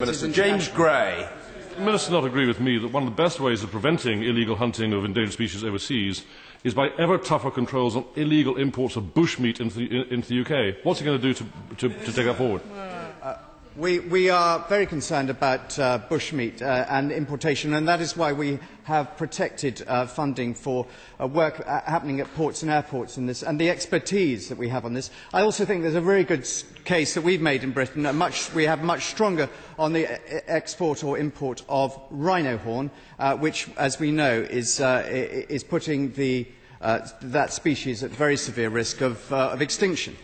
Minister James Gray. The Minister not agree with me that one of the best ways of preventing illegal hunting of endangered species overseas is by ever tougher controls on illegal imports of bushmeat into the, into the UK. What's he going to do to, to, to take that forward? We, we are very concerned about uh, bushmeat uh, and importation, and that is why we have protected uh, funding for uh, work uh, happening at ports and airports in this, and the expertise that we have on this. I also think there's a very good case that we've made in Britain. Much, we have much stronger on the uh, export or import of rhino horn, which, as we know, is, is putting the, that species at very severe risk of, of extinction.